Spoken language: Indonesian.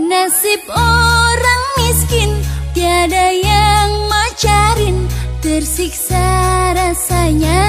Nasib orang miskin Tiada yang macarin. Tersiksa rasanya.